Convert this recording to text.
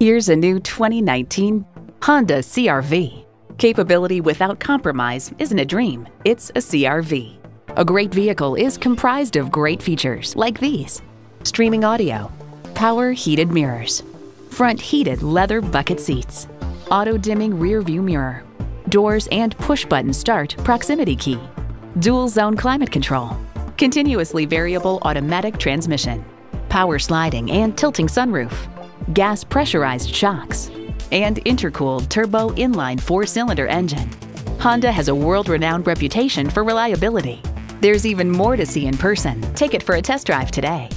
Here's a new 2019 Honda CRV. Capability without compromise isn't a dream, it's a CRV. A great vehicle is comprised of great features like these. Streaming audio, power heated mirrors, front heated leather bucket seats, auto dimming rear view mirror, doors and push button start proximity key, dual zone climate control, continuously variable automatic transmission, power sliding and tilting sunroof, gas pressurized shocks, and intercooled turbo inline four cylinder engine. Honda has a world renowned reputation for reliability. There's even more to see in person. Take it for a test drive today.